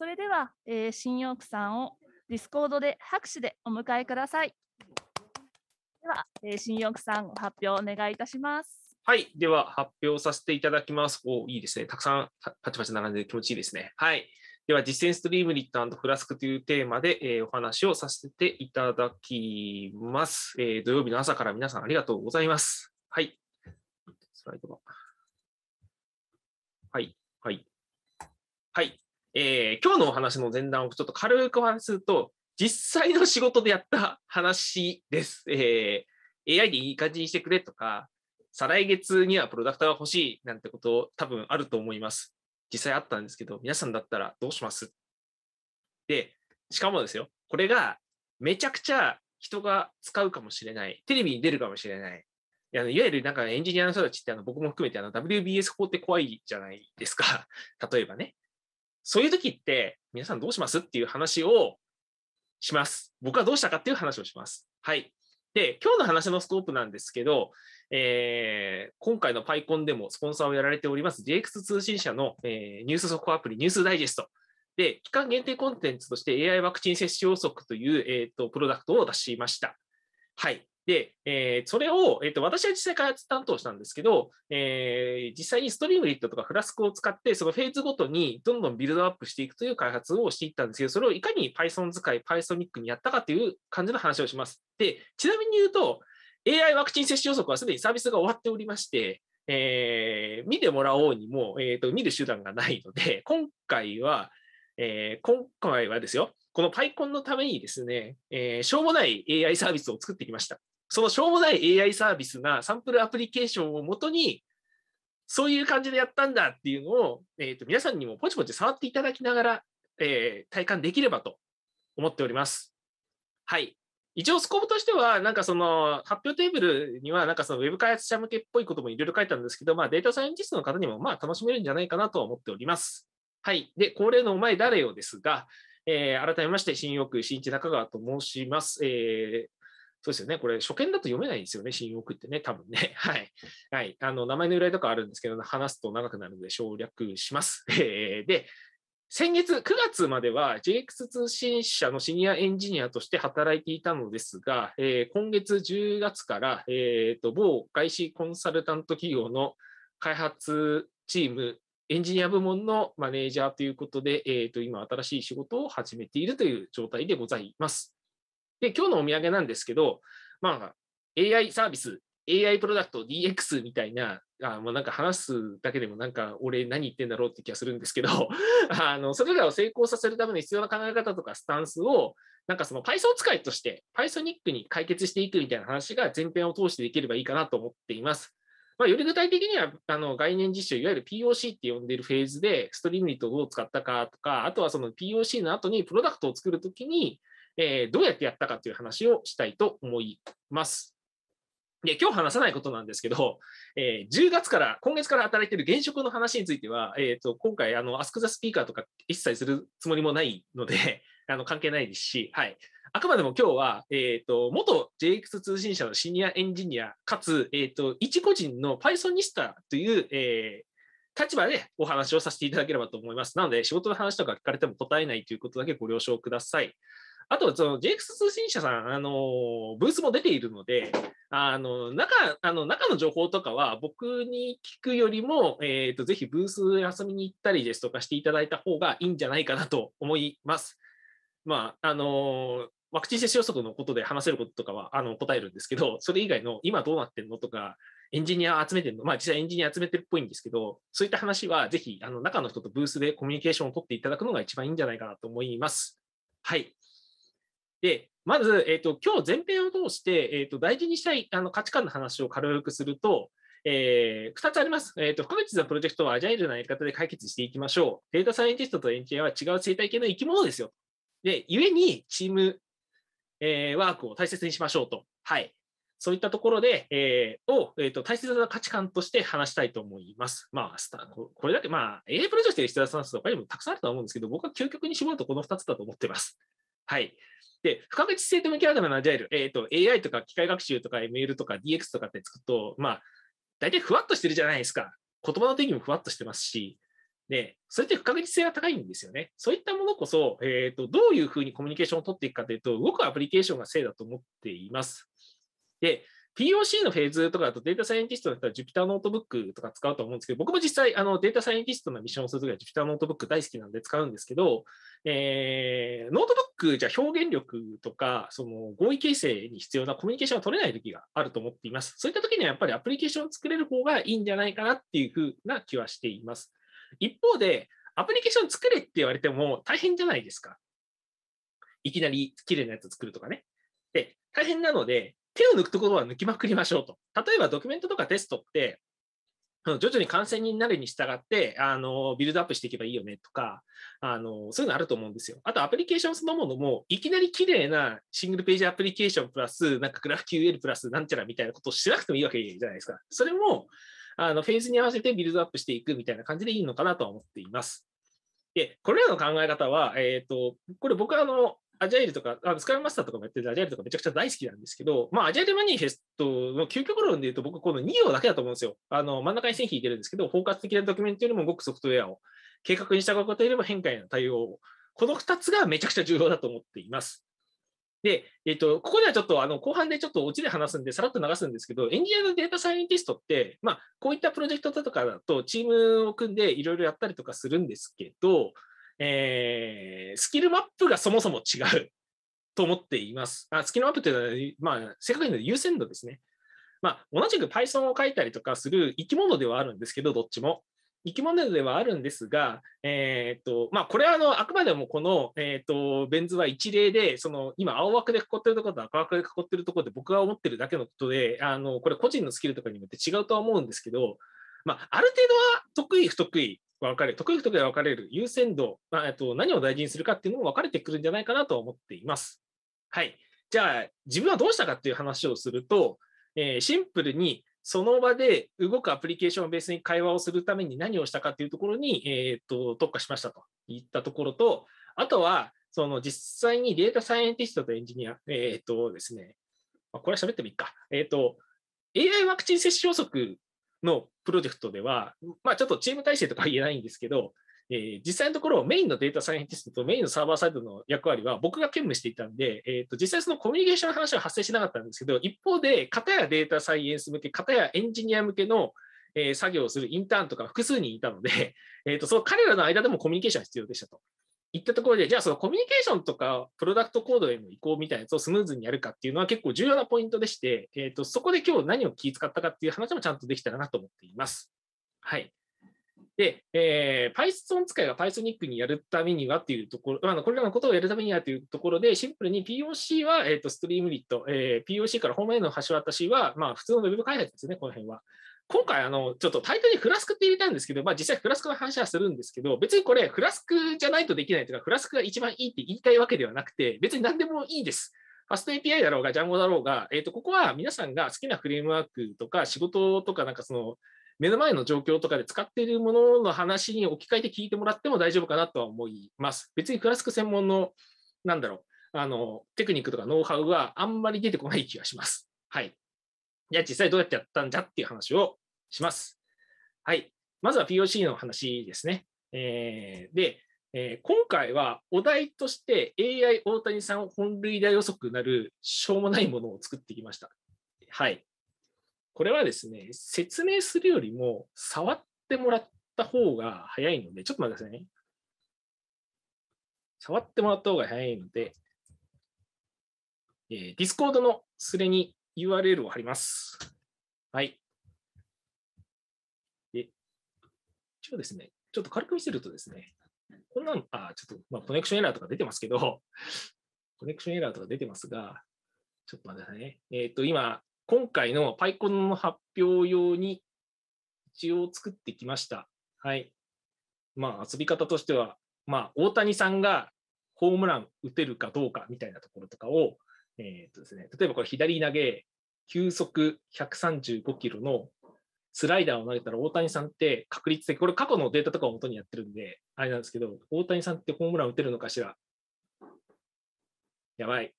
それでは、えー、 shinyorkeさんを Discord で拍手でお迎えください。では、えー、 shinyorkeさん、発表お願いいたします。はい。では、発表させていただきます。おいいですね。たくさんパチパチ並んで気持ちいいですね。はい。では、実践 Streamlit Flask というテーマで、えー、お話をさせていただきます、えー、土曜日の朝から皆さんありがとうございます。はい。スライドが。はい。えー、今日のお話の前段をちょっと軽くお話しすると、実際の仕事でやった話です。えー、AI でいい感じにしてくれとか、再来月にはプロダクターが欲しいなんてこと多分あると思います。実際あったんですけど、皆さんだったらどうします？で、しかもですよ、これがめちゃくちゃ人が使うかもしれない、テレビに出るかもしれない、いわゆるなんかエンジニアの人たちってあの僕も含めてあの WBS 法って怖いじゃないですか。例えばね。そういう時って皆さんどうしますっていう話をします。僕はどうしたかっていう話をします。はい。で、今日の話のスコープなんですけど、えー、今回の PyCon でもスポンサーをやられております JX 通信社の、えー、ニュース速報アプリニュースダイジェストで、期間限定コンテンツとして AI ワクチン接種予測という、えーと、プロダクトを出しました。はい。で、えー、それを、えーと、私は実際開発担当したんですけど、えー、実際にストリームリットとかフラスクを使って、そのフェーズごとにどんどんビルドアップしていくという開発をしていったんですけど、それをいかに Python 使い、Pythonic にやったかという感じの話をします。で、ちなみに言うと、AI ワクチン接種予測はすでにサービスが終わっておりまして、えー、見てもらおうにも、えーと、見る手段がないので、今回は、えー、今回はですよ、この PyCon のためにですね、えー、しょうもない AI サービスを作ってきました。そのしょうもない AI サービスがサンプルアプリケーションをもとに、そういう感じでやったんだっていうのを、えーと、皆さんにもポチポチ触っていただきながら、えー、体感できればと思っております。はい。一応スコープとしては、なんかその発表テーブルには、なんかそのウェブ開発者向けっぽいこともいろいろ書いたんですけど、まあデータサイエンティストの方にもまあ楽しめるんじゃないかなと思っております。はい。で、恒例のお前誰よですが、えー、改めまして、新翼新一中川と申します。えーそうですよね。これ、初見だと読めないんですよね、新翼ってね、多分ね。はい。はい。あの、名前の由来とかあるんですけど、話すと長くなるので省略します。え、で、先月9月までは JX 通信社のシニアエンジニアとして働いていたのですが、えー、今月10月から、えーと、某外資コンサルタント企業の開発チーム、エンジニア部門のマネージャーということで、えーと、今新しい仕事を始めているという状態でございます。で、今日のお土産なんですけど、まあ、AI サービス AI プロダクト DX みたいな、あもうなんか話すだけでもなんか俺何言ってんだろうって気がするんですけど、あのそれらを成功させるために必要な考え方とかスタンスを、なんかその Python 使いとして Pythonic に解決していくみたいな話が前編を通してできればいいかなと思っています。まあ、より具体的にはあの概念実証、いわゆる POC って呼んでるフェーズで、ストリームリットをどう使ったかとか、あとはその POC の後にプロダクトを作るときに、えー、どうやってやったかという話をしたいと思います。で、今日話さないことなんですけど、えー、10月から、今月から働いている現職の話については、えーと、今回、あの、アスクザスピーカーとか一切するつもりもないので、あの関係ないですし、はい。あくまでも今日は、えーと、元 JX 通信社のシニアエンジニア、かつ、えーと、一個人の Python ニスタという、えー、立場でお話をさせていただければと思います。なので、仕事の話とか聞かれても答えないということだけご了承ください。あと、その JX 通信社さん、あの、ブースも出ているので、あの、中、あの、中の情報とかは僕に聞くよりも、えっ、ー、と、ぜひブース遊びに行ったりですとかしていただいた方がいいんじゃないかなと思います。まあ、あの、ワクチン接種予測のことで話せることとかはあの答えるんですけど、それ以外の今どうなってんのとか、エンジニア集めてるの、まあ実際エンジニア集めてるっぽいんですけど、そういった話はぜひあの中の人とブースでコミュニケーションを取っていただくのが一番いいんじゃないかなと思います。はい。で、まず、えーと、今日前編を通して、えーと、大事にしたいあの価値観の話を軽くすると、えー、2つあります。えーと、不確実なプロジェクトはアジャイルなやり方で解決していきましょう。データサイエンティストとエンジニアは違う生態系の生き物ですよ。で、故にチーム、えー、ワークを大切にしましょうと。はい。そういったところで、えー、を、えーと、大切な価値観として話したいと思います。まあ、スタこれだけ、まあ、AI プロジェクトで必要なスタンスとかにもたくさんあると思うんですけど、僕は究極に絞るとこの2つだと思ってます。はい。で、不確実性と向き合うためのアジャイル、えっ、ー、と、AI とか機械学習とか ML とか DX とかってつくと、まあ、大体ふわっとしてるじゃないですか。言葉の定義もふわっとしてますし、で、それって不確実性が高いんですよね。そういったものこそ、えーと、どういうふうにコミュニケーションを取っていくかというと、動くアプリケーションが正だと思っています。で、POC のフェーズとかだとデータサイエンティストだったら Jupyter ノートブックとか使うと思うんですけど、僕も実際あのデータサイエンティストのミッションをするときは Jupyter ノートブック大好きなんで使うんですけど、えー、ノートブックじゃ表現力とか、その合意形成に必要なコミュニケーションが取れないときがあると思っています。そういったときにはやっぱりアプリケーションを作れる方がいいんじゃないかなっていうふうな気はしています。一方で、アプリケーション作れって言われても大変じゃないですか。いきなり綺麗なやつ作るとかね。で、大変なので、手を抜くところは抜きまくりましょうと。例えばドキュメントとかテストって、徐々に完成になるに従って、あの、ビルドアップしていけばいいよねとか、あの、そういうのあると思うんですよ。あと、アプリケーションそのものも、いきなり綺麗なシングルページアプリケーションプラス、なんかグラフ QL プラスなんちゃらみたいなことをしなくてもいいわけじゃないですか。それも、あの、フェーズに合わせてビルドアップしていくみたいな感じでいいのかなとは思っています。で、これらの考え方は、えっ、ー、と、これ僕はあの、アジャイルとか、あのスクラムマスターとかもやってるアジャイルとかめちゃくちゃ大好きなんですけど、まあ、アジャイルマニフェストの究極論で言うと、僕この2行だけだと思うんですよ。あの、真ん中に線引いてるんですけど、包括的なドキュメントよりもごくソフトウェアを計画に従うことよりも変化への対応を、この2つがめちゃくちゃ重要だと思っています。で、えっ、ー、と、ここではちょっと、あの、後半でちょっとオチで話すんで、さらっと流すんですけど、エンジニアのデータサイエンティストって、まあ、こういったプロジェクトだとかだと、チームを組んでいろいろやったりとかするんですけど、えー、スキルマップがそもそも違う と思っています。あスキルマップというのは、まあ、正確に言うと優先度ですね。まあ、同じく Python を書いたりとかする生き物ではあるんですけど、どっちも。生き物ではあるんですが、えー、っと、まあ、これはあの、あくまでもこの、えー、っと、ベン図は一例で、その、今、青枠で囲ってるところと赤枠で囲ってるところで僕が思ってるだけのことで、あの、これ個人のスキルとかによって違うとは思うんですけど、まあ、ある程度は得意、不得意、分かれる、得意不得意は分かれる、優先度、まあ、えっと、何を大事にするかっていうのも分かれてくるんじゃないかなと思っています。はい。じゃあ、自分はどうしたかっていう話をすると、えー、シンプルにその場で動くアプリケーションをベースに会話をするために何をしたかっていうところに、えー、と特化しましたといったところと、あとは、その実際にデータサイエンティストとエンジニア、えっ、ー、とですね、これは喋ってもいいか。えっ、ー、と、AI ワクチン接種予測のプロジェクトでは、まあ、ちょっとチーム体制とかは言えないんですけど、えー、実際のところメインのデータサイエンティストとメインのサーバーサイドの役割は僕が兼務していたんで、えー、と実際そのコミュニケーションの話は発生しなかったんですけど、一方で、片やデータサイエンス向け、片やエンジニア向けの、えー、作業をするインターンとか複数人いたので、えー、とその彼らの間でもコミュニケーションが必要でしたと。いったところで、じゃあそのコミュニケーションとかプロダクトコードへの移行みたいなやつをスムーズにやるかっていうのは結構重要なポイントでして、えー、とそこで今日何を気遣ったかっていう話もちゃんとできたらなと思っています。はい。で、えー、Python 使いが Pythonic にやるためにはっていうところ、あのこれらのことをやるためにはというところで、シンプルに POC は、えーと、ストリームリット、えー、POC からホームへの橋渡しは、まあ、普通の Web 開発ですね、この辺は。今回、あの、ちょっとタイトルにフラスクって入れたんですけど、まあ実際フラスクの話はするんですけど、別にこれフラスクじゃないとできないというか、フラスクが一番いいって言いたいわけではなくて、別に何でもいいです。ファスト API だろうが、ジャンゴだろうが、えっ、ー、と、ここは皆さんが好きなフレームワークとか仕事とか、なんかその、目の前の状況とかで使っているものの話に置き換えて聞いてもらっても大丈夫かなとは思います。別にフラスク専門の、なんだろう、あの、テクニックとかノウハウはあんまり出てこない気がします。はい。じゃあ実際どうやってやったんじゃっていう話をします。はい。まずは POC の話ですね。えー、で、えー、今回はお題として AI 大谷さん本類大予測なるしょうもないものを作ってきました。はい。これはですね、説明するよりも触ってもらった方が早いので、ちょっと待ってくださいね。触ってもらった方が早いので、えー、Discord のスレに URL を貼ります。はい。で、応ですね、ちょっと軽く見せるとですね、こんなの、あ、ちょっと、まあ、コネクションエラーとか出てますけど、コネクションエラーとか出てますが、ちょっと待ってくださいね。えっ、ー、と、今、今回の PyCon の発表用に一応作ってきました。はい。まあ、遊び方としては、まあ、大谷さんがホームラン打てるかどうかみたいなところとかを、えっ、ー、とですね、例えばこれ左投げ、球速135キロのスライダーを投げたら大谷さんって確率的、これ過去のデータとかを元にやってるんで、あれなんですけど、大谷さんってホームラン打てるのかしら？やばい。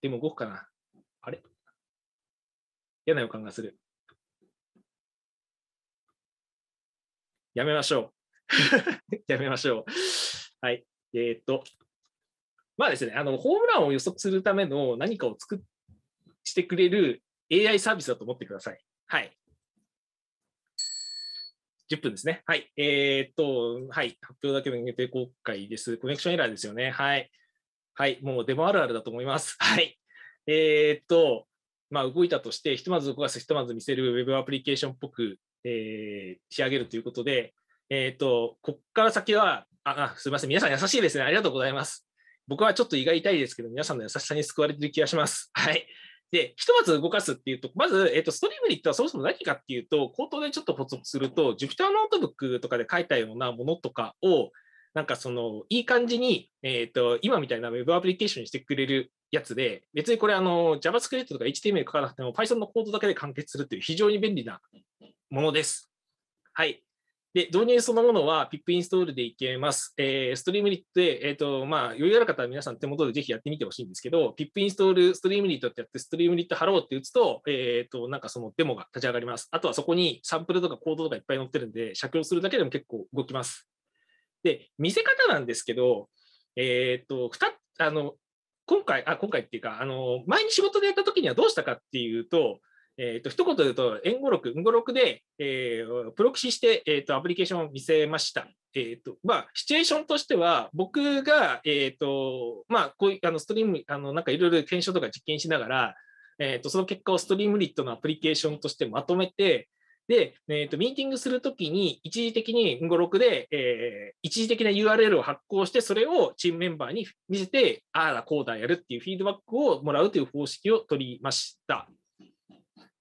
でも動くかな？あれ？嫌な予感がする。やめましょう。やめましょう。はい。えー、っと、まあですね、あの、ホームランを予測するための何かを作ってくれる AI サービスだと思ってください。はい。10分ですね。はい。えー、っと、はい。発表だけの限定公開です。コネクションエラーですよね。はい。はい。もうデモあるあるだと思います。はい。えー、っと、まあ、動いたとして、ひとまず動かす、ひとまず見せる Web アプリケーションっぽく、えー、仕上げるということで、えー、っと、ここから先は、あ、すみません。皆さん優しいですね。ありがとうございます。僕はちょっと胃が痛いですけど、皆さんの優しさに救われてる気がします。はい。で、ひとまず動かすっていうと、まず、えっと、 Streamlit はそもそも何かっていうと、口頭でちょっと補足すると、Jupyter ノートブックとかで書いたようなものとかを、なんかその、いい感じに、えっと、今みたいな Web アプリケーションにしてくれるやつで、別にこれあの、JavaScript とか HTML 書かなくても Python のコードだけで完結するっていう非常に便利なものです。はい。で、導入そのものは pip インストールでいけます。えー、ストリームリットで、えっ、ー、と、まあ、余裕ある方は皆さん手元でぜひやってみてほしいんですけど、pip インストール、ストリームリットってやって、ストリームリット貼ろうって打つと、えっ、ー、と、なんかそのデモが立ち上がります。あとはそこにサンプルとかコードとかいっぱい載ってるんで、写経するだけでも結構動きます。で、見せ方なんですけど、えっ、と、あの、今回、あ、今回っていうか、あの、前に仕事でやった時にはどうしたかっていうと、えーと、一言で言うと、円語録、語録で、えー、プロキシして、えーと、アプリケーションを見せました。えーとまあ、シチュエーションとしては、僕が、えーとまあ、こういうあのストリーム、あのなんかいろいろ検証とか実験しながら、えーと、その結果をストリームリットのアプリケーションとしてまとめて、で、えーと、ミーティングするときに一時的に語録で、えー、一時的な URL を発行して、それをチームメンバーに見せて、ああだ、こうだやるっていうフィードバックをもらうという方式を取りました。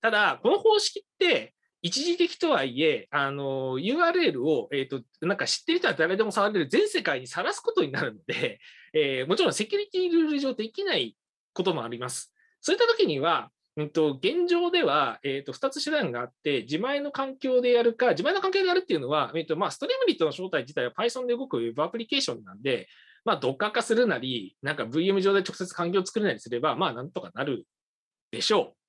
ただ、この方式って一時的とはいえ、あの URL を、えーと、なんか知ってる人は誰でも触れる全世界にさらすことになるので、えー、もちろんセキュリティルール上できないこともあります。そういった時には、うんと、現状では、えーと、2つ手段があって、自前の環境でやるか、自前の環境でやるっていうのは、えーとまあ、ストリームリットの正体自体は Python で動く Web アプリケーションなんで、まあ、ドッカー化するなり、なんか VM 上で直接環境を作るなりすれば、まあ、なんとかなるでしょう。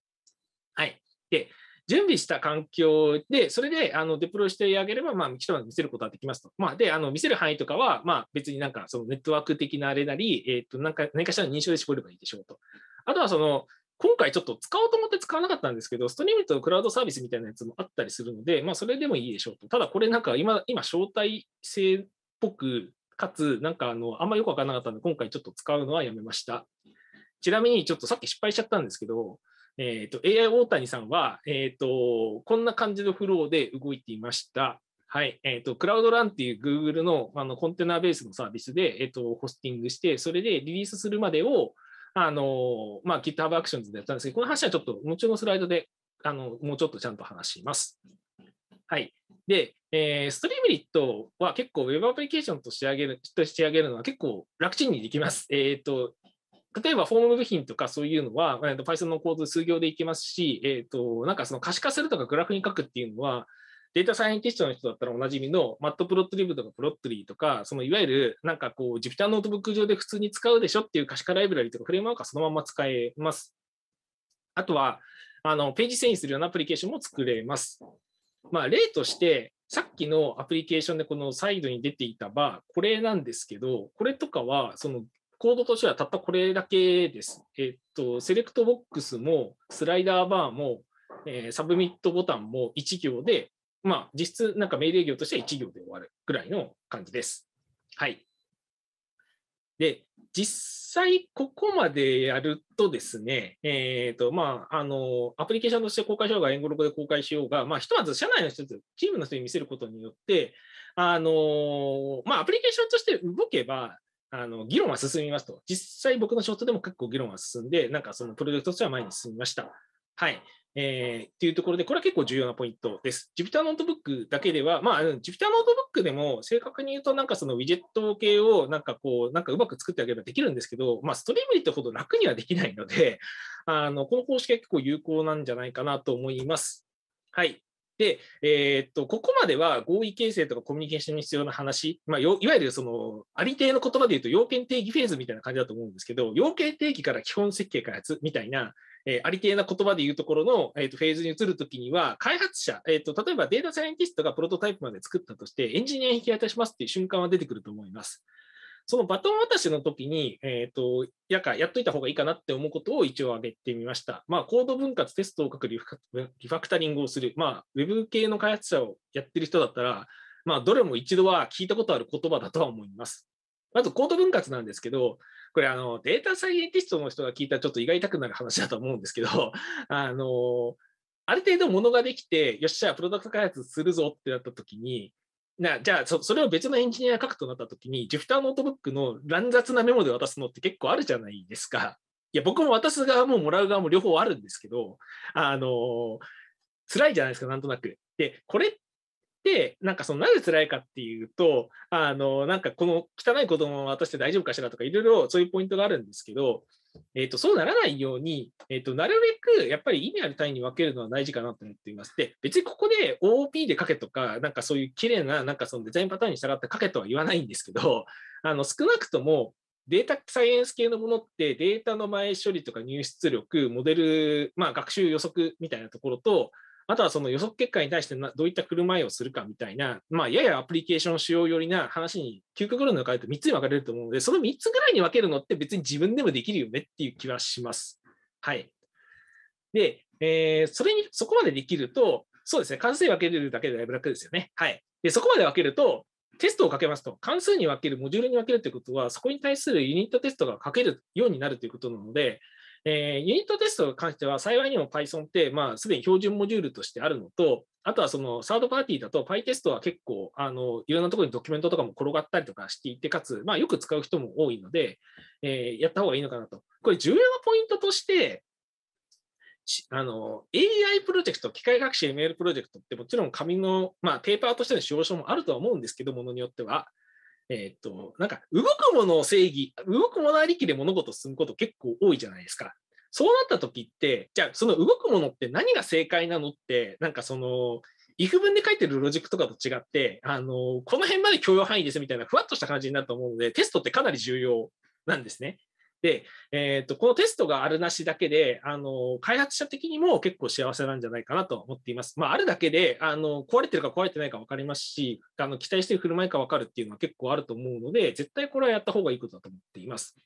準備した環境で、それであのデプロイしてあげれば、まあ、一晩見せることができますと。まあ、で、あの見せる範囲とかは、まあ、別になんかそのネットワーク的なあれなり、え、ー、と、なんか何かしらの認証で絞ればいいでしょうと。あとはその、今回ちょっと使おうと思って使わなかったんですけど、ストリームとクラウドサービスみたいなやつもあったりするので、まあ、それでもいいでしょうと。ただ、これなんか今、今、招待制っぽく、かつ、なんかあの、あんまよくわからなかったので、今回ちょっと使うのはやめました。ちなみに、ちょっとさっき失敗しちゃったんですけど、えーと、AI 大谷さんは、えーと、こんな感じのフローで動いていました。はい。え、ー、と、クラウドランっていう Google のあのコンテナベースのサービスで、え、ー、と、ホスティングして、それでリリースするまでを、あの、まあ、GitHub Actions でやったんですけど、この話はちょっと、後のスライドで、あの、もうちょっとちゃんと話します。はい。で、えー、ストリームリットは結構 Web アプリケーションと仕上げると仕上げるのは結構楽ちんにできます。えっ、ー、と、例えばフォーム部品とかそういうのは、えー、と Python のコード数行でいけますし、えーと、なんかその可視化するとかグラフに書くっていうのは、データサイエンティストの人だったらおなじみの Matplotlib とか Plotly とか、そのいわゆるなんかこう Jupyter ノートブック上で普通に使うでしょっていう可視化ライブラリとかフレームワークはそのまま使えます。あとは、あのページ遷移するようなアプリケーションも作れます。まあ、例として、さっきのアプリケーションでこのサイドに出ていたバー、これなんですけど、これとかは、そのコードとしてはたったこれだけです。えっと、セレクトボックスも、スライダーバーも、えー、サブミットボタンも1行で、まあ、実質なんか命令行としては1行で終わるぐらいの感じです。はい。で、実際ここまでやるとですね、えっ、ー、と、まあ、あの、アプリケーションとして公開しようが、円語録で公開しようが、まあ、ひとまず社内の人チームの人に見せることによって、あの、まあ、アプリケーションとして動けば、あの議論は進みますと。実際僕の仕事でも結構議論は進んで、なんかそのプロジェクトとしては前に進みました。はい。えー、っていうところで、これは結構重要なポイントです。Jupyter ノートブックだけでは、まあ、Jupyter ノートブックでも正確に言うと、なんかそのウィジェット系をなんかこう、なんかうまく作ってあげればできるんですけど、まあ、 Streamlit ほど楽にはできないので、あのこの方式は結構有効なんじゃないかなと思います。はい。で、えー、っと、ここまでは合意形成とかコミュニケーションに必要な話、まあ、いわゆるその、ありていの言葉で言うと、要件定義フェーズみたいな感じだと思うんですけど、要件定義から基本設計開発みたいな、えー、ありていな言葉で言うところの、えーと、フェーズに移るときには、開発者、えーと、例えばデータサイエンティストがプロトタイプまで作ったとして、エンジニアに引き渡しますっていう瞬間は出てくると思います。そのバトン渡しの時に、えっ、ー、と、やか、やっといた方がいいかなって思うことを一応挙げてみました。まあ、コード分割、テストを書くリファクタリングをする。まあ、ウェブ系の開発者をやってる人だったら、まあ、どれも一度は聞いたことある言葉だとは思います。まず、コード分割なんですけど、これ、あの、データサイエンティストの人が聞いたらちょっと胃が痛くなる話だと思うんですけど、あの、ある程度ものができて、よっしゃ、プロダクト開発するぞってなった時に、なじゃあそ、それを別のエンジニアが書くとなったときに、ジュフターノートブックの乱雑なメモで渡すのって結構あるじゃないですか。いや、僕も渡す側ももらう側も両方あるんですけど、あの、辛いじゃないですか、なんとなく。で、これっ、でなんかそのなぜ辛いかっていうと、あのなんかこの汚い子供を渡して大丈夫かしらとか、いろいろそういうポイントがあるんですけど、えーと、そうならないように、えーと、なるべくやっぱり意味ある単位に分けるのは大事かなと思っています。で、別にここで OOP で書けとか、なんかそういう綺麗ななんかそのデザインパターンに従って書けとは言わないんですけど、あの少なくともデータサイエンス系のものってデータの前処理とか入出力、モデル、まあ、学習予測みたいなところと、あとはその予測結果に対してどういった振る舞いをするかみたいな、まあ、ややアプリケーション仕様寄りな話に究極論の書いて3つに分かれると思うので、その3つぐらいに分けるのって別に自分でもできるよねっていう気はします。はい。で、えー、それに、そこまでできると、そうですね、関数に分けるだけでだいぶ楽ですよね。はい。で、そこまで分けると、テストをかけますと、関数に分ける、モジュールに分けるということは、そこに対するユニットテストが書けるようになるということなので、えー、ユニットテストに関しては、幸いにも Python って、まあ、すでに標準モジュールとしてあるのと、あとはそのサードパーティーだと PyTest は結構、あの、いろんなところにドキュメントとかも転がったりとかしていて、かつ、まあ、よく使う人も多いので、えー、やった方がいいのかなと。これ、重要なポイントとして、あの、AI プロジェクト、機械学習 ML プロジェクトってもちろん紙の、まあ、ペーパーとしての使用書もあるとは思うんですけど、ものによっては。えっ、と、なんか、動くものを正義、動くものありきで物事を進むこと結構多いじゃないですか。そうなった時って、じゃあ、その動くものって何が正解なのって、なんかその、幾分で書いてるロジックとかと違って、あの、この辺まで許容範囲ですみたいなふわっとした感じになると思うので、テストってかなり重要なんですね。で、えーと、このテストがあるなしだけで、あの開発者的にも結構幸せなんじゃないかなと思っています。まあ、あるだけであの壊れてるか壊れてないか分かりますし、あの期待してる振る舞いか分かるっていうのは結構あると思うので、絶対これはやった方がいいことだと思っています。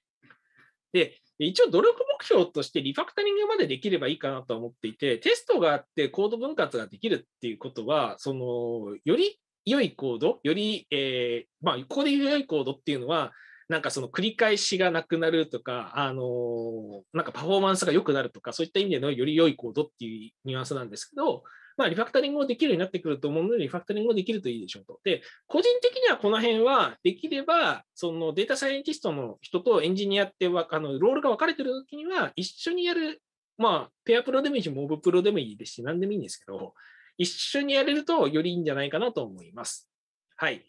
で、一応努力目標としてリファクタリングまでできればいいかなと思っていて、テストがあってコード分割ができるっていうことは、そのより良いコード、より、えー、まあ、ここで良いコードっていうのは、なんかその繰り返しがなくなるとか、あのなんかパフォーマンスが良くなるとか、そういった意味でのより良いコードっていうニュアンスなんですけど、まあ、リファクタリングもできるようになってくると思うので、リファクタリングもできるといいでしょうと。で、個人的にはこの辺は、できれば、そのデータサイエンティストの人とエンジニアっては、あのロールが分かれてるときには、一緒にやる、まあ、ペアプロでもいいし、モブプロでもいいですし、何でもいいんですけど、一緒にやれるとよりいいんじゃないかなと思います。はい。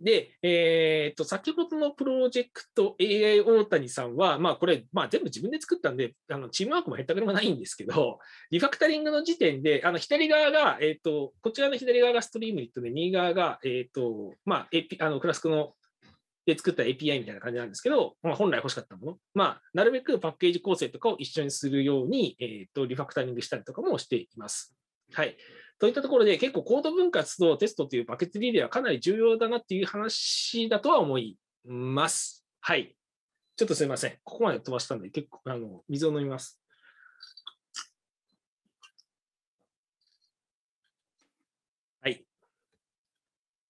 で、えー、と先ほどのプロジェクト AI 大谷さんは、まあ、これ、まあ、全部自分で作ったんで、あのチームワークもへったくれもないんですけど、リファクタリングの時点で、あの左側が、えーと、こちらの左側がストリームリットで、右側が、えーとまあ、AP、あのクラスクので作った API みたいな感じなんですけど、まあ、本来欲しかったもの、まあ、なるべくパッケージ構成とかを一緒にするように、えーとリファクタリングしたりとかもしています。はい。といったところで、結構コード分割とテストというバケツリレーはかなり重要だなっていう話だとは思います。はい。ちょっとすみません。ここまで飛ばしたんで、結構、あの、水を飲みます。はい。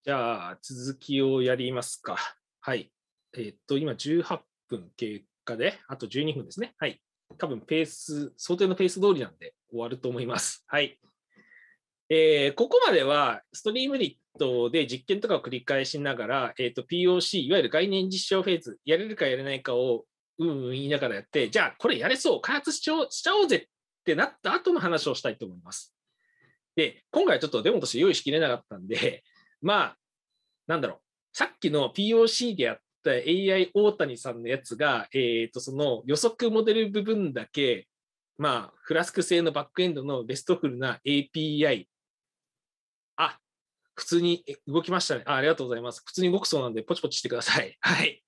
じゃあ、続きをやりますか。はい。えー、っと、今18分経過で、あと12分ですね。はい。多分ペース、想定のペース通りなんで終わると思います。はい。えー、ここまではストリームリットで実験とかを繰り返しながら、えー、POC、いわゆる概念実証フェーズ、やれるかやれないかをうんうん言いながらやって、じゃあこれやれそう、開発しちゃおうぜってなった後の話をしたいと思います。で、今回ちょっとデモとして用意しきれなかったんで、まあ、なんだろう、さっきの POC でやった AI 大谷さんのやつが、えー、とその予測モデル部分だけ、まあ、フラスク製のバックエンドのベストフルな API、普通に動きましたねあ。ありがとうございます。普通に動くそうなんで、ポチポチしてください。はい。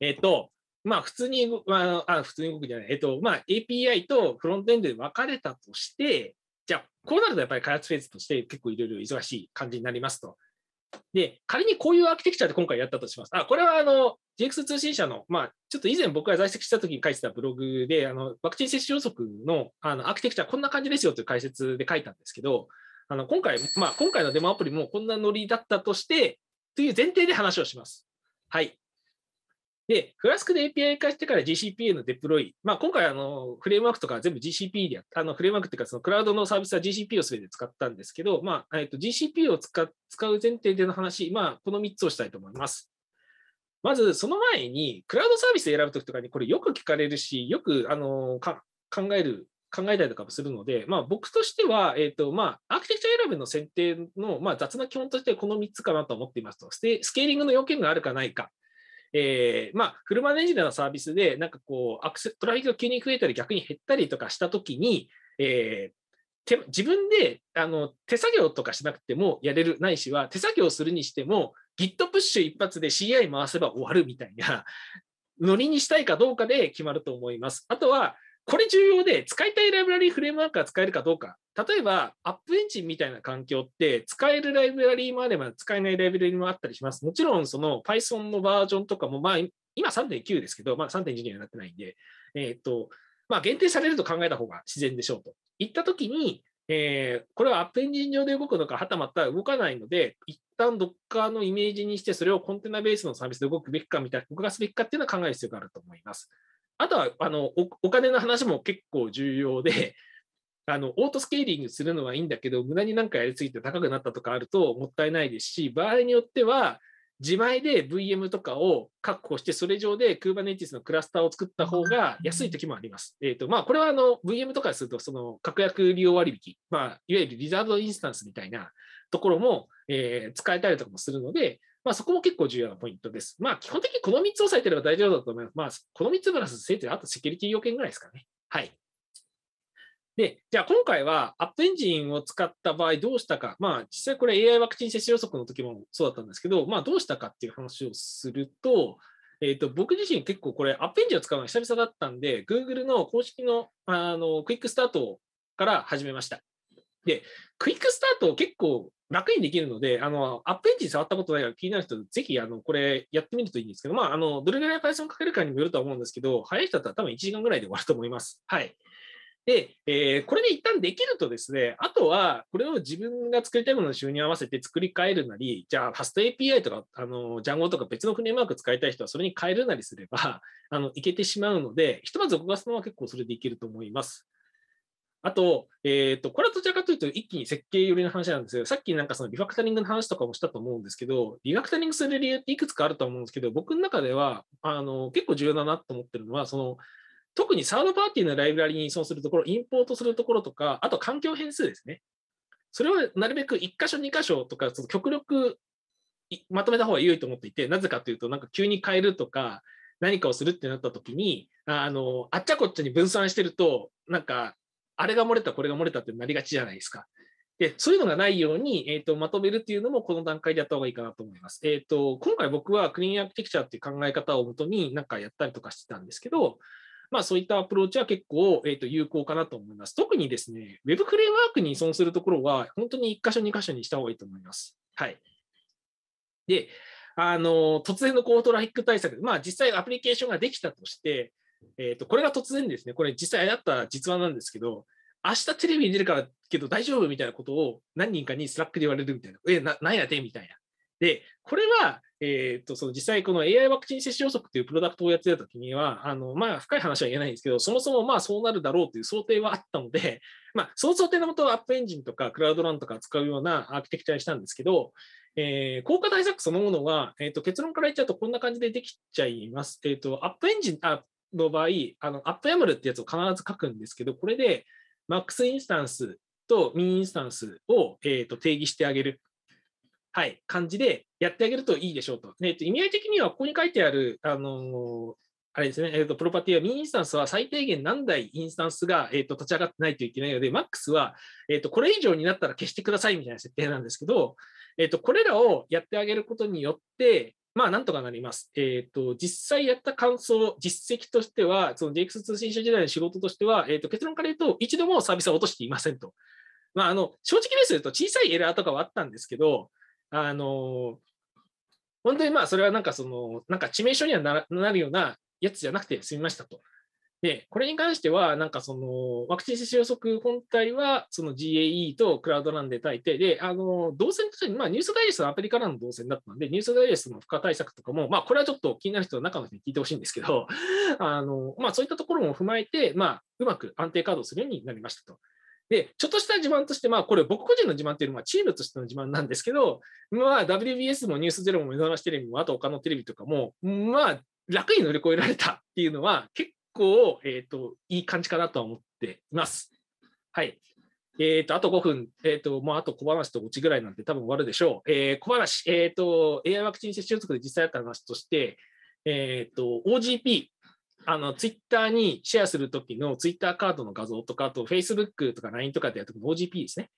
えっと、まあ、普通に、まあ、あ普通に動くじゃない、えっと、まあ、API とフロントエンドで分かれたとして、じゃあ、こうなるとやっぱり開発フェーズとして結構いろいろ忙しい感じになりますと。で、仮にこういうアーキテクチャで今回やったとします。あ、これはあの、GX 通信社の、まあ、ちょっと以前僕が在籍した時に書いてたブログで、あの、ワクチン接種予測のあのアーキテクチャこんな感じですよという解説で書いたんですけど、あの、今回、まあ、今回のデモアプリもこんなノリだったとして、という前提で話をします。はい。で、フラスクで API 化してから GCP へのデプロイ。まあ、今回あの、フレームワークとか全部 GCP でやった、あのフレームワークっていうか、そのクラウドのサービスは GCP をすべて使ったんですけど、まあ、えっと、GCP を使使う前提での話、まあ、この3つをしたいと思います。まず、その前に、クラウドサービス選ぶときとかに、これよく聞かれるし、よくあの考える、考えたりとかもするので、まあ、僕としては、え、ー、と、まあ、アーキテクチャ選びの選定の、まあ、雑な基本としてこの3つかなと思っていますと、スケーリングの要件があるかないか。えー、まあ、フルマネージャーのサービスで、なんかこう、アクセトラフィックが急に増えたり、逆に減ったりとかしたときに、えー、自分であの手作業とかしなくてもやれる、ないしは、手作業するにしても、Git プッシュ一発で CI 回せば終わるみたいな、ノリにしたいかどうかで決まると思います。あとは、これ重要で、使いたいライブラリーフレームワークが使えるかどうか。例えば、アップエンジンみたいな環境って、使えるライブラリーもあれば、使えないライブラリーもあったりします。もちろん、その Python のバージョンとかも、まあ、今3.9ですけど、まあ、3.2にはなってないんで、えっ、と、まあ、限定されると考えた方が自然でしょうと。いったときに、えー、これはアップエンジン上で動くのか、はたまた動かないので、一旦どっかのイメージにして、それをコンテナベースのサービスで動くべきかみたいな、動かすべきかっていうのは考える必要があると思います。あとはあのお金の話も結構重要で、あのオートスケーリングするのはいいんだけど、無駄になんかやりすぎて高くなったとかあるともったいないですし、場合によっては、自前で VM とかを確保して、それ上で Kubernetes のクラスターを作った方が安い時もあります。えーとまあ、これはあの VM とかすると、その確約利用割引、まあ、いわゆるリザードインスタンスみたいなところも、えー、使えたりとかもするので、まあ、そこも結構重要なポイントです。まあ、基本的にこの3つ押さえてれば大丈夫だと思います。まあ、この3つプラスせいぜいあとセキュリティ要件ぐらいですかね。はい。で、じゃあ今回はアップエンジンを使った場合どうしたか。まあ、実際これ AI ワクチン接種予測の時もそうだったんですけど、まあ、どうしたかっていう話をすると、えーと、僕自身結構これアップエンジンを使うのが久々だったんで、Google の公式のあのクイックスタートから始めました。で、クイックスタート結構楽にできるので、あの、アップエンジン触ったことないから気になる人、ぜひ、あの、これやってみるといいんですけど、まあ、あの、どれぐらい Python かけるかにもよるとは思うんですけど、早い人だったら多分1時間ぐらいで終わると思います。はい。で、えー、これで一旦できるとですね、あとは、これを自分が作りたいものの収入に合わせて作り変えるなり、じゃあ、ファスト API とか、あの、ジャンゴとか別のフレームワーク使いたい人はそれに変えるなりすれば、あの、いけてしまうので、ひとまず動かすのは結構それでいけると思います。あと、えっ、ー、と、これはどちらかというと一気に設計寄りの話なんですけど、さっきなんかそのリファクタリングの話とかもしたと思うんですけど、リファクタリングする理由っていくつかあると思うんですけど、僕の中では、あの、結構重要だなと思ってるのは、その、特にサードパーティーのライブラリに依存するところ、インポートするところとか、あと環境変数ですね。それをなるべく1箇所、2箇所とか、その極力まとめた方が良いと思っていて、なぜかというと、なんか急に変えるとか、何かをするってなった時に、あの、あっちゃこっちゃに分散してると、なんかあれが漏れた、これが漏れたってなりがちじゃないですか。で、そういうのがないように、えーと、まとめるっていうのもこの段階でやった方がいいかなと思います。えっ、ー、と、今回僕はクリーンアーキテクチャっていう考え方をもとになんかやったりとかしてたんですけど、まあそういったアプローチは結構、えーと、有効かなと思います。特にですね、Web フレームワークに依存するところは、本当に1箇所、2箇所にした方がいいと思います。はい。で、あの、突然の高トラフィック対策、まあ実際アプリケーションができたとして、えっ、ー、と、これが突然ですね、これ実際あった実話なんですけど、明日テレビに出るからけど大丈夫みたいなことを何人かに Slack で言われるみたいな。え、な、なんやてみたいな。で、これは、えっ、ー、と、その実際この AI ワクチン接種予測っていうプロダクトをやってた時には、あの、まあ、深い話は言えないんですけど、そもそもまあそうなるだろうという想定はあったので、まあ、その想定のもと App Engine とか Cloud Run とか使うようなアーキテクチャにしたんですけど、えー、高負荷対策そのものは、えーと、結論から言っちゃうとこんな感じでできちゃいます。えっ、ー、と、 App Engine あの場合、あの app.yaml ってやつを必ず書くんですけど、これで、 max instances と min instances を、えーと、定義してあげる、はい、感じでやってあげるといいでしょうと。えーと、意味合い的にはここに書いてある、あのー、あれですね、えーと、プロパティは min instances は最低限何台インスタンスが、えー、と立ち上がってないといけないので、 max は、えー、とこれ以上になったら消してくださいみたいな設定なんですけど、えー、とこれらをやってあげることによって、まあ、なんとかなります。えっ、と、実際やった感想、実績としては、その DX 通信社時代の仕事としては、えっ、と、結論から言うと、一度もサービスは落としていませんと。まあ、あの、正直ですると小さいエラーとかはあったんですけど、あの、本当にまあ、それはなんかその、なんか致命傷にはなるようなやつじゃなくて済みましたと。で、これに関しては、なんかその、ワクチン接種予測本体は、その GAE とクラウドランで書いて、で、あの、動線として、まあ、ニュースダイジェストのアプリからの動線だったので、ニュースダイジェストの負荷対策とかも、まあ、これはちょっと気になる人の中の人に聞いてほしいんですけど、あの、まあ、そういったところも踏まえて、まあ、うまく安定稼働するようになりましたと。で、ちょっとした自慢として、まあ、これ僕個人の自慢っていうのはチームとしての自慢なんですけど、まあ、WBS もニュースゼロも目覚ましテレビも、あと他のテレビとかも、まあ、楽に乗り越えられたっていうのは、結構、えっ、と、いい感じかなとは思っています。はい。えっ、と、あと5分、えっ、と、もうあと小話とオチぐらいなんて多分終わるでしょう。えー小話、えっ、と、AI ワクチン接種予測で実際あった話として、えっ、と、OGP、あの、ツイッターにシェアするときのツイッターカードの画像とか、あと Facebook とか LINE とかでやるときの OGP ですね。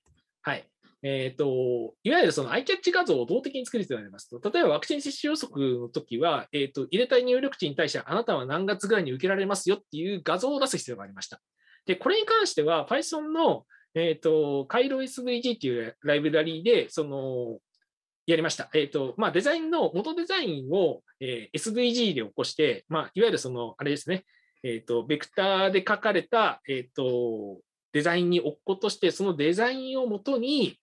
はい。えっ、と、いわゆるそのアイキャッチ画像を動的に作る必要がありますと、例えばワクチン接種予測の時は、えっ、と、入れたい入力値に対してあなたは何月ぐらいに受けられますよっていう画像を出す必要がありました。で、これに関しては Python の、えっ、と、回路 SVG っていうライブラリーで、その、やりました。えっ、と、まあ、デザインの、元デザインを、えー SVG で起こして、まあ、いわゆるその、あれですね、えっ、と、ベクターで書かれた、えっ、と、デザインに落っことして、そのデザインをもとに、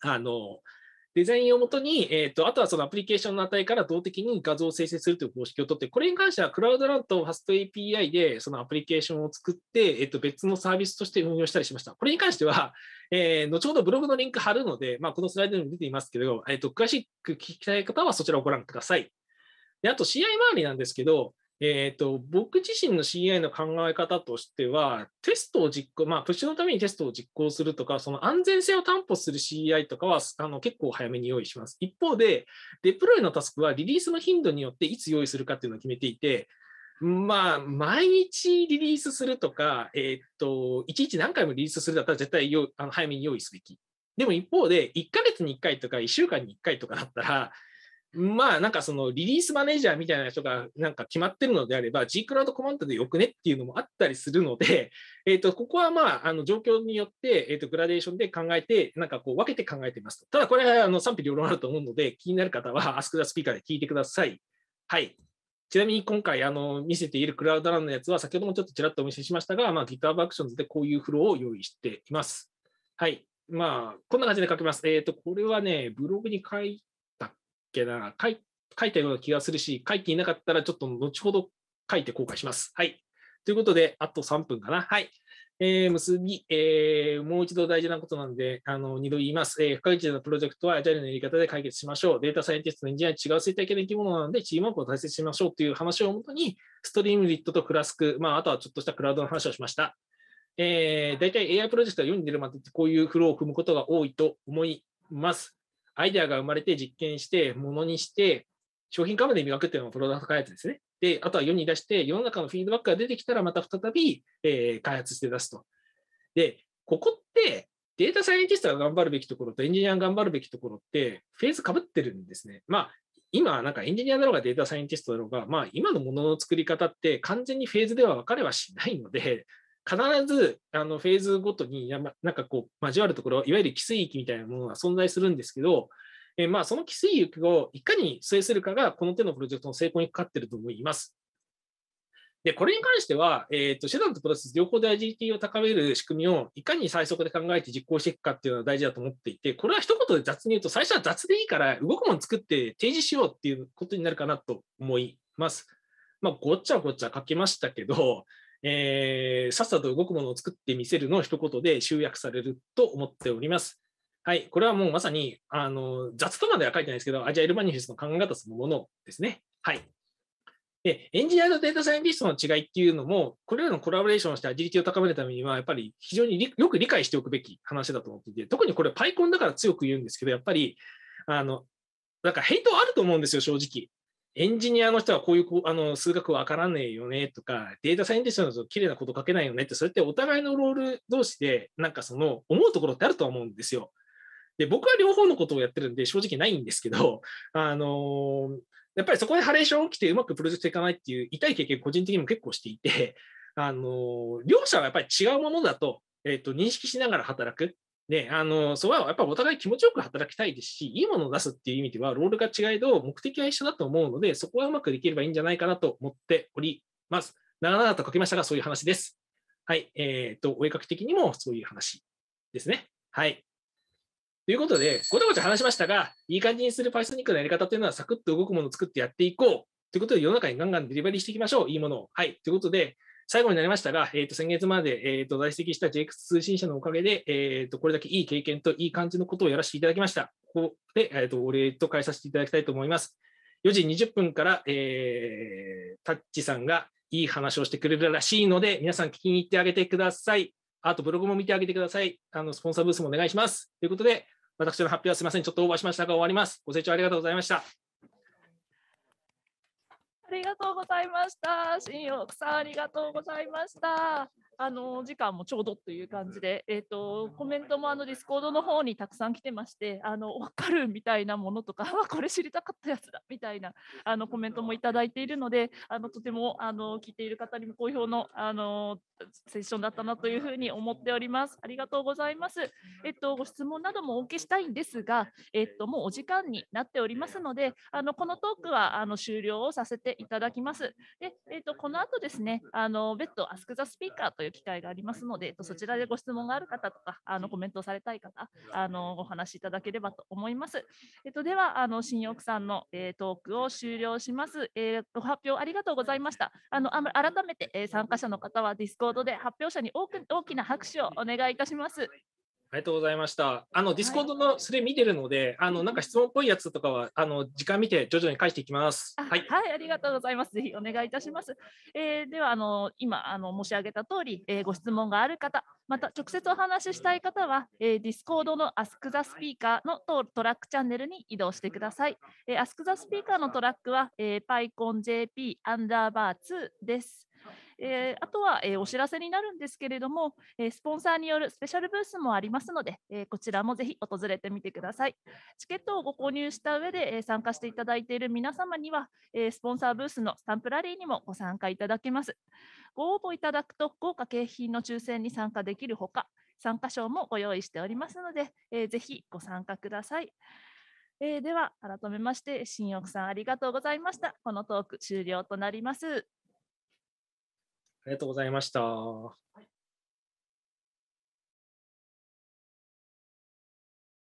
あの、デザインをもとに、えっ、と、あとはそのアプリケーションの値から動的に画像を生成するという方式をとって、これに関してはクラウドランとファスト API でそのアプリケーションを作って、えっ、と、別のサービスとして運用したりしました。これに関しては、えー後ほどブログのリンク貼るので、まあ、このスライドにも出ていますけど、えっ、と、詳しく聞きたい方はそちらをご覧ください。で、あと CI 周りなんですけど、えっ、と、僕自身の CI の考え方としては、テストを実行、まあ、プッシュのためにテストを実行するとか、その安全性を担保する CI とかは、あの結構早めに用意します。一方で、デプロイのタスクはリリースの頻度によっていつ用意するかっていうのを決めていて、まあ、毎日リリースするとか、えっ、と、いちいち何回もリリースするだったら絶対あの早めに用意すべき。でも一方で、1ヶ月に1回とか1週間に1回とかだったら、まあなんかそのリリースマネージャーみたいな人がなんか決まってるのであれば G クラウドコマンドでよくねっていうのもあったりするので、えっとここはまああの状況によって、えっとグラデーションで考えて、なんかこう分けて考えてます。ただこれはあの賛否両論あると思うので、気になる方は Ask the Speaker で聞いてください。はい。ちなみに今回あの見せているクラウドランのやつは先ほどもちょっとちらっとお見せしましたが、まあ、GitHub Actions でこういうフローを用意しています。はい。まあ、こんな感じで書けます。えっ、と、これはね、ブログに書いけな、書い書いたような気がするし、書いていなかったらちょっと後ほど書いて後悔します。はい。ということで、あと3分かな。はい。えー結び、えーもう一度大事なことなんで、あの、二度言います。えー、不可一なプロジェクトは、アジャイルのやり方で解決しましょう。データサイエンティストのエンジニアは違う生態系の生き物なので、チームワークを大切にしましょうという話をもとに、ストリームリットとクラスク、まあ、あとはちょっとしたクラウドの話をしました。えー、大体 AI プロジェクトが世に出るまでってこういうフローを踏むことが多いと思います。アイデアが生まれて実験して、ものにして、商品化まで磨くっていうのがプロダクト開発ですね。で、あとは世に出して、世の中のフィードバックが出てきたら、また再び、えー開発して出すと。で、ここって、データサイエンティストが頑張るべきところとエンジニアが頑張るべきところって、フェーズかぶってるんですね。まあ、今、なんかエンジニアだろうがデータサイエンティストだろうが、まあ、今のものの作り方って完全にフェーズでは分かれはしないので、必ずあのフェーズごとにやまなんかこう交わるところ、いわゆる寄水域みたいなものが存在するんですけど、えまあその寄水域をいかに据えするかが、この手のプロジェクトの成功にかかっていると思います。で、これに関しては、えーと、手段とプロセス両方でアジリティを高める仕組みをいかに最速で考えて実行していくかっていうのは大事だと思っていて、これは一言で雑に言うと、最初は雑でいいから動くもの作って提示しようっていうことになるかなと思います。まあ、ごっちゃごっちゃ書きましたけど、えーさっさと動くものを作ってみせるの一言で集約されると思っております。はい、これはもうまさにあの雑とまでは書いてないですけど、アジャイルマニフェストの考え方そのものですね。はい。で、エンジニアとデータサイエンティストの違いっていうのも、これらのコラボレーションをしてアジリティを高めるためには、やっぱり非常によく理解しておくべき話だと思っていて、特にこれ、 PyConだから強く言うんですけど、やっぱり、あの、なんかヘイトあると思うんですよ、正直。エンジニアの人はこういうあの数学わからねえよねとか、データサイエンティストの人は綺麗なコード書けないよねって、それってお互いのロール同士で、なんかその思うところってあると思うんですよ。で、僕は両方のことをやってるんで、正直ないんですけど、あのーやっぱりそこでハレーション起きてうまくプロジェクトいかないっていう痛い経験、個人的にも結構していて、あの両者はやっぱり違うものだと,、えーと認識しながら働く。で、あのそこはやっぱお互い気持ちよく働きたいですし、いいものを出すっていう意味では、ロールが違いど、目的は一緒だと思うので、そこはうまくできればいいんじゃないかなと思っております。長々と書きましたが、そういう話です。はい。えっ、と、お絵描き的にもそういう話ですね。はい。ということで、ごちゃごちゃ話しましたが、いい感じにする Pythonic のやり方というのは、サクッと動くものを作ってやっていこう。ということで、世の中にガンガンデリバリーしていきましょう。いいものを。はい。ということで、最後になりましたが、えー、と先月まで、えー、と在籍した JX 通信社のおかげで、えー、とこれだけいい経験といい感じのことをやらせていただきました。ここで、えー、とお礼と返させていただきたいと思います。4時20分から、えータッチさんがいい話をしてくれるらしいので、皆さん聞きに行ってあげてください。あとブログも見てあげてください。あのスポンサーブースもお願いします。ということで、私の発表はすみません。ちょっとオーバーしましたが終わります。ご清聴ありがとうございました。ありがとうございました。 shinyorkeさん、ありがとうございました。あの時間もちょうどという感じで、えっ、とコメントもあの Discord の方にたくさん来てまして、あのわかるみたいなものとか、あこれ知りたかったやつだみたいなあのコメントもいただいているので、あのとてもあの聞いている方にも好評のあのセッションだったなというふうに思っております。ありがとうございます。えっとご質問などもお受けしたいんですが、えっともうお時間になっておりますので、あのこのトークはあの終了をさせていただきます。で、えっとこの後ですね、あの別途 Ask the Speaker という機会がありますので、えっとそちらでご質問がある方とか、あのコメントをされたい方、あのお話しいただければと思います。えっとではあの shinyorkeさんの、えートークを終了します。えーご発表ありがとうございました。あの改めて、えー参加者の方は Discord で発表者に多く大きな拍手をお願いいたします。ありがとうございました。あの、ディスコードのそれ見てるので、あの、なんか質問っぽいやつとかは、あの、時間見て徐々に返していきます。あはい。ありがとうございます。ぜひお願いいたします。えーではあの今あの申し上げた通り、えーご質問がある方、また直接お話ししたい方は、えー、Discord の Ask the Speaker のトトラックチャンネルに移動してください。えー Ask the Speaker のトラックは、えー、PyConJP アンダーバー2です。えーあとは、えーお知らせになるんですけれども、えスポンサーによるスペシャルブースもありますので、えこちらもぜひ訪れてみてください。チケットをご購入した上で、えー参加していただいている皆様には、えスポンサーブースのスタンプラリーにもご参加いただけます。ご応募いただくと豪華景品の抽選に参加できるほか、参加賞もご用意しておりますので、えーぜひご参加ください。えーでは、改めまして、新奥さんありがとうございました。このトーク終了となります。ありがとうございました。